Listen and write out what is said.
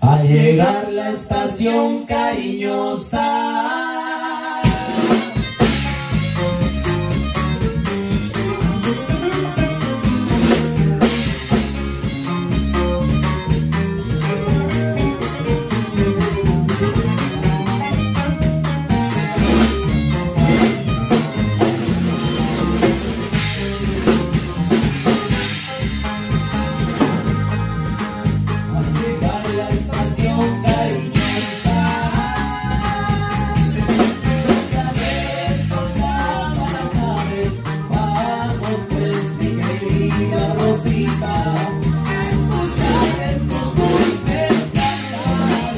A llegar la estación cariñosa. Escuchar el cómo dices cantar